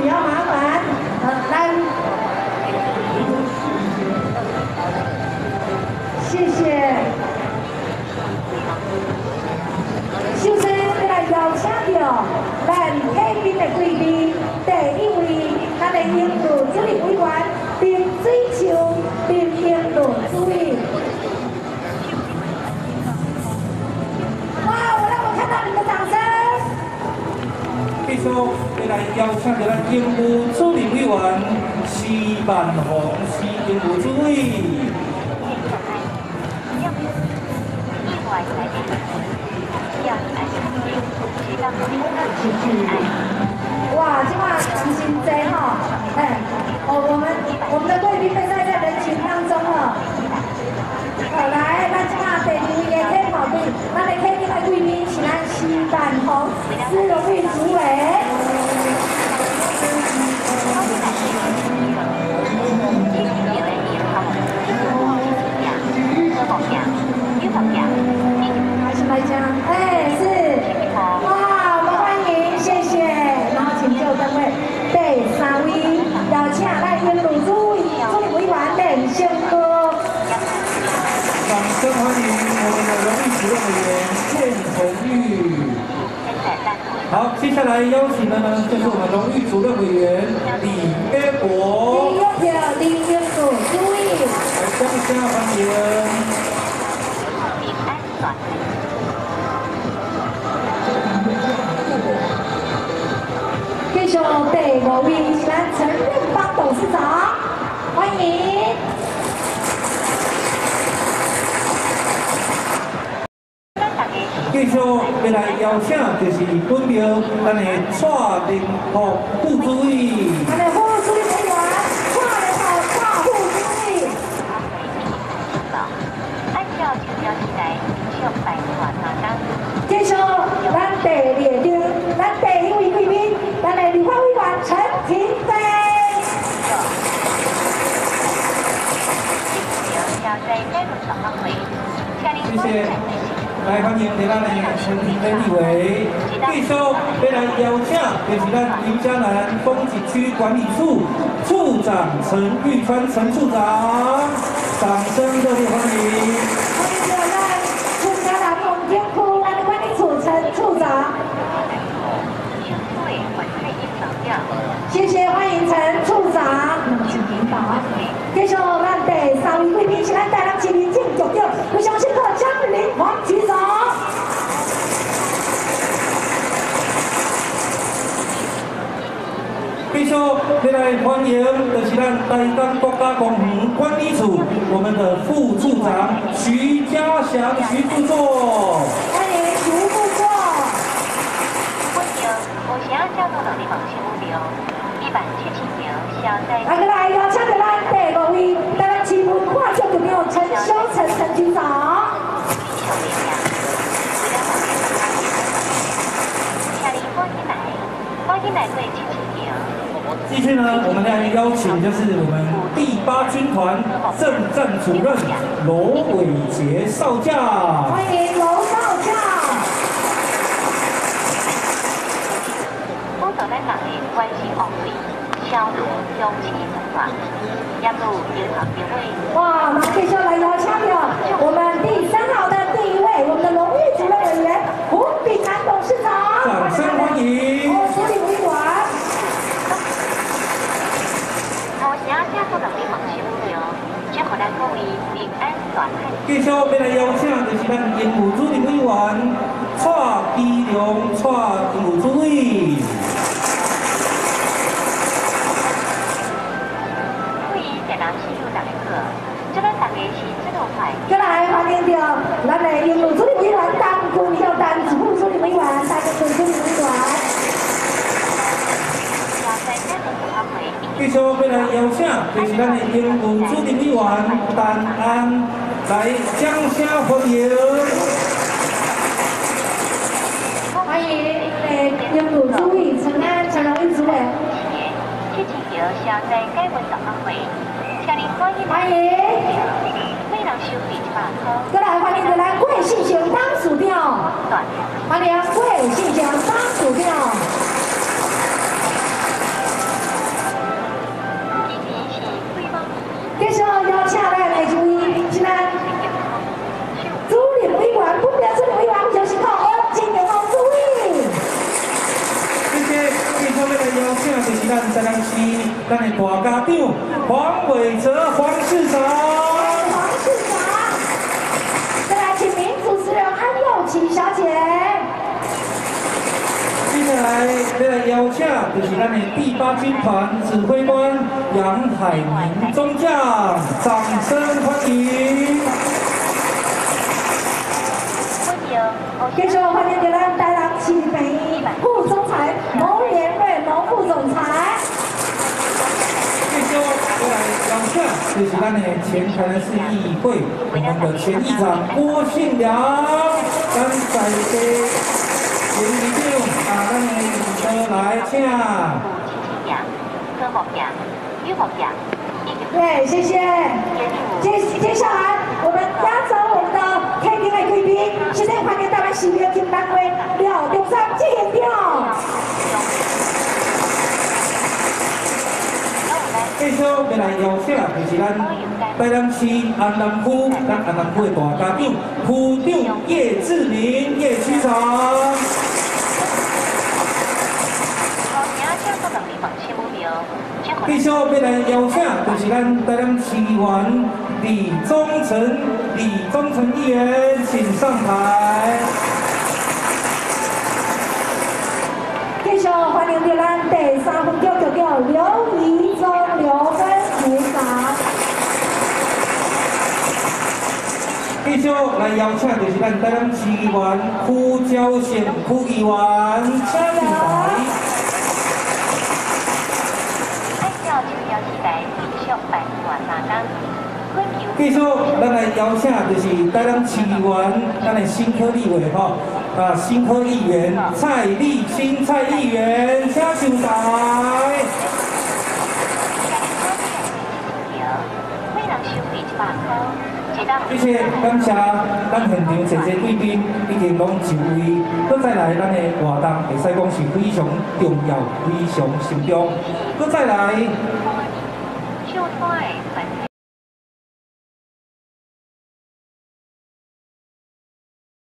比较麻烦，呃，来，谢谢。首先来邀请到咱客宾的贵宾，第一位，他的印度总理委员继续要来邀请到咱英务主理委员施万宏，施英务主委。哇，员连胜哥。掌声欢迎我们的荣誉主任委员。好，接下来邀请的呢，就是我们荣誉主任委员李约第博，一票林英鲁主委，来掌声欢迎。继续第五位是咱陈润邦董事长，欢迎。继续要来邀请，就是本票咱的蔡林福副主委。咱的副主理委员蔡联好蔡副主委，继续咱第二张，咱第一位贵宾，咱的立法委员陈廷飞。谢谢，来欢迎咱的陈廷飞立委。继续要来邀请，就是咱林嘉南风景区管理处处长陈玉川陈处长，掌声热烈欢迎。要来欢迎，就是咱台港国家公园管理处我们的副处长徐家祥徐副座。欢迎徐副座。来个来邀请到咱第五位台南市文化局局长陈修成陈局长。继续呢，我们来邀请就是我们第八军团政战主任罗伟杰少将。欢迎罗少将。哇，马接下来要请了我们第三号的第一位，我们的荣誉主任委员胡炳南董事长。掌声欢迎哦，主理委员。继续要来邀请就是咱营务主任委员蔡基良蔡营务主委。再来欢迎到咱的英鲁主任委员张坤孝丹副主任委员，大家主理委员。继续要来邀请就是咱的营务主任委员陈安来掌声欢迎。欢迎诶，英鲁主委陈安陈荣誉主委，欢迎。再来欢迎到咱贵姓乡当属长，欢迎贵姓乡当属长。邀请就是咱台南市咱的大家长黄伟哲黄市长。黄市长，再来请名主持人安佑琪小姐。接下来再来邀请就是咱的第八军团指挥官杨海明中将，掌声欢迎。继续欢迎咱台南市北副总裁牟连瑞牟副总裁。接下来邀请就是咱的前台南市议会我们的前议长郭信良，咱在地前议长啊，咱的车来请。对，谢谢。接接下来，我们压轴我们的开庭的贵宾，现在欢迎台湾市民金单位廖东山接演调。继续要来邀请，就是咱台南市安南区，咱安南区的大家长、区长叶志明叶区长。继续要来邀请，就是咱台南市议员李忠诚、李忠诚议员，请上台。欢迎咱第三分局局长刘怡忠刘分局长。继续来邀请，就是咱台南市议员胡椒县区议员，请上台。咱来邀请就是台南市议员，咱的新科立委吼，啊，新科议员蔡立新蔡议员，请上台。谢谢，感谢咱现场谢谢贵宾已经拢就位，搁再来咱的活动会使讲是非常重要、非常慎重，搁再来。